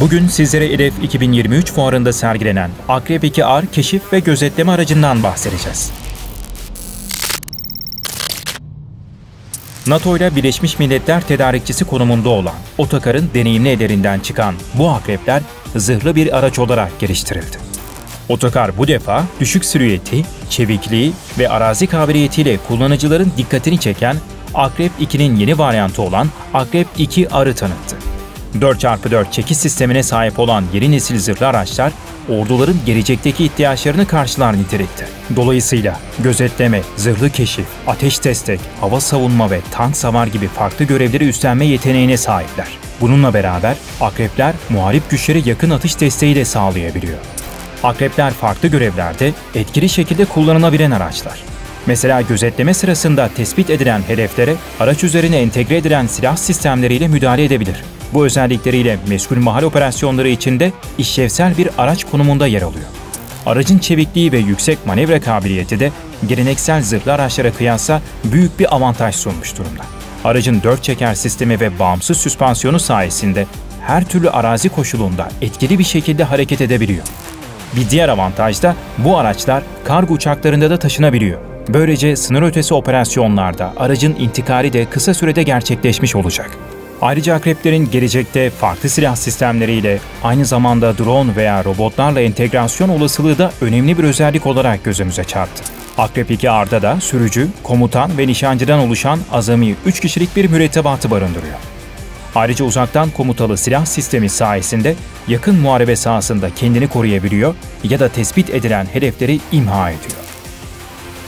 Bugün sizlere EDEF 2023 fuarında sergilenen Akrep 2R keşif ve gözetleme aracından bahsedeceğiz. NATO ile Birleşmiş Milletler tedarikçisi konumunda olan Otokar'ın deneyimli ellerinden çıkan bu akrepler zırhlı bir araç olarak geliştirildi. Otokar bu defa düşük sürüyeti, çevikliği ve arazi kabiliyetiyle kullanıcıların dikkatini çeken Akrep 2'nin yeni varyantı olan Akrep 2 Ar'ı tanıttı. 4x4 çekiş sistemine sahip olan yeni nesil zırhlı araçlar, orduların gelecekteki ihtiyaçlarını karşılar nitelikte. Dolayısıyla gözetleme, zırhlı keşif, ateş destek, hava savunma ve tank savar gibi farklı görevleri üstlenme yeteneğine sahipler. Bununla beraber akrepler muharip güçleri yakın atış desteği de sağlayabiliyor. Akrepler farklı görevlerde etkili şekilde kullanılabilen araçlar. Mesela gözetleme sırasında tespit edilen hedeflere araç üzerine entegre edilen silah sistemleriyle müdahale edebilir. Bu özellikleriyle meskul mahal operasyonları içinde işlevsel bir araç konumunda yer alıyor. Aracın çevikliği ve yüksek manevra kabiliyeti de geleneksel zırhlı araçlara kıyasla büyük bir avantaj sunmuş durumda. Aracın dört çeker sistemi ve bağımsız süspansiyonu sayesinde her türlü arazi koşulunda etkili bir şekilde hareket edebiliyor. Bir diğer avantaj da bu araçlar kargo uçaklarında da taşınabiliyor. Böylece sınır ötesi operasyonlarda aracın intikali de kısa sürede gerçekleşmiş olacak. Ayrıca akreplerin gelecekte farklı silah sistemleriyle aynı zamanda drone veya robotlarla entegrasyon olasılığı da önemli bir özellik olarak gözümüze çarptı. Akrep 2 Arda da sürücü, komutan ve nişancıdan oluşan azami 3 kişilik bir mürettebatı barındırıyor. Ayrıca uzaktan komutalı silah sistemi sayesinde yakın muharebe sahasında kendini koruyabiliyor ya da tespit edilen hedefleri imha ediyor.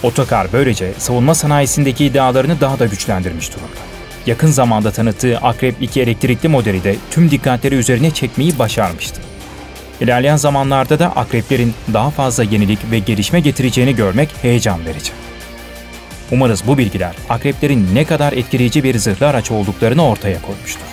Otokar böylece savunma sanayisindeki iddialarını daha da güçlendirmiş durumda. Yakın zamanda tanıttığı Akrep 2 elektrikli modeli de tüm dikkatleri üzerine çekmeyi başarmıştı. İlerleyen zamanlarda da akreplerin daha fazla yenilik ve gelişme getireceğini görmek heyecan verici. Umarız bu bilgiler akreplerin ne kadar etkileyici bir zırhlı araç olduklarını ortaya koymuştur.